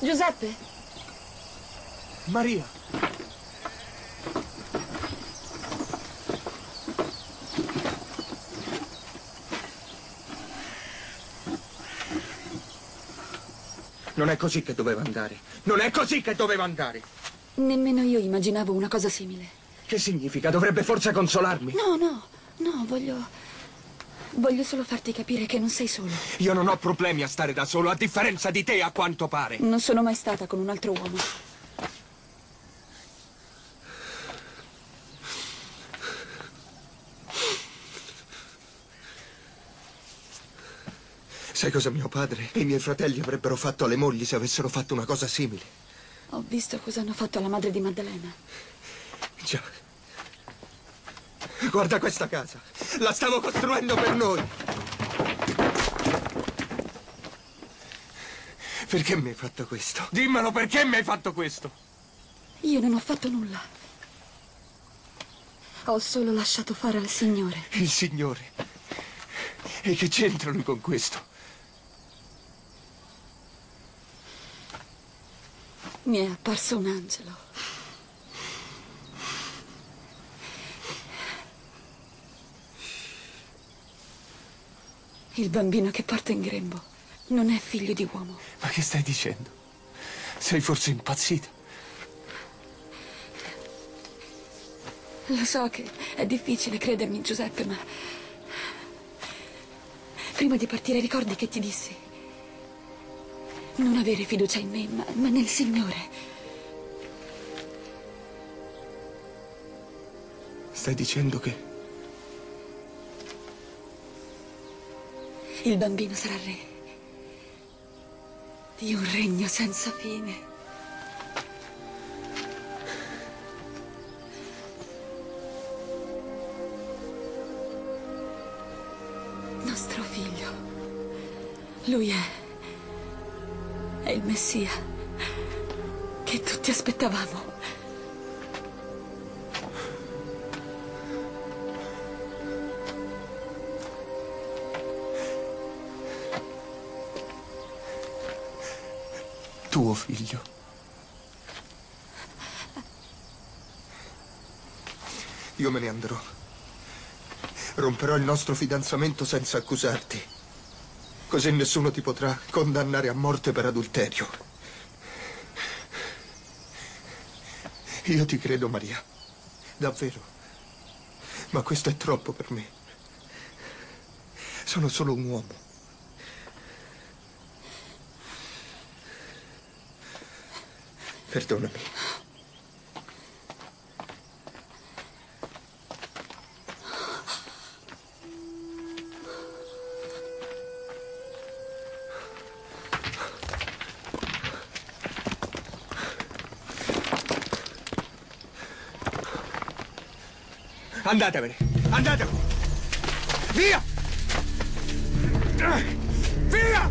Giuseppe? Maria! Non è così che doveva andare. Non è così che doveva andare. Nemmeno io immaginavo una cosa simile. Che significa? Dovrebbe forse consolarmi. No, no, no, voglio... Voglio solo farti capire che non sei solo. Io non ho problemi a stare da solo, a differenza di te, a quanto pare. Non sono mai stata con un altro uomo. Sai cosa mio padre e i miei fratelli avrebbero fatto alle mogli se avessero fatto una cosa simile? Ho visto cosa hanno fatto alla madre di Maddalena. Già. Guarda questa casa. La stavo costruendo per noi. Perché mi hai fatto questo? Dimmelo, perché mi hai fatto questo? Io non ho fatto nulla. Ho solo lasciato fare al Signore. Il Signore. E che c'entra lui con questo? Mi è apparso un angelo. Il bambino che porto in grembo non è figlio di uomo. Ma che stai dicendo? Sei forse impazzito? Lo so che è difficile credermi, Giuseppe, ma... Prima di partire ricordi che ti dissi. Non avere fiducia in me, ma, ma nel Signore. Stai dicendo che... Il bambino sarà re di un regno senza fine. Nostro figlio. Lui è... è il Messia che tutti aspettavamo. Tuo figlio. Io me ne andrò. Romperò il nostro fidanzamento senza accusarti. Così nessuno ti potrà condannare a morte per adulterio. Io ti credo, Maria. Davvero. Ma questo è troppo per me. Sono solo un uomo. Perdonami. Andatevene! Andatevene! Via! Via!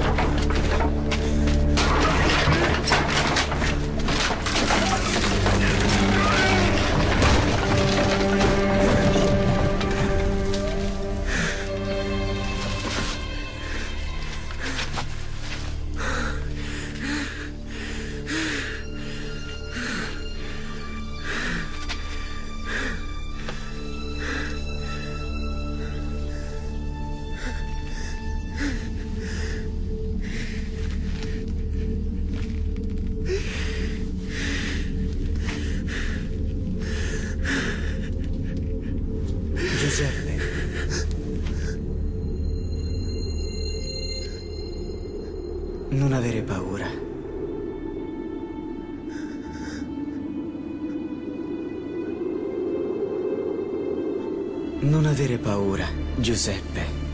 Giuseppe. Non avere paura. Non avere paura, Giuseppe.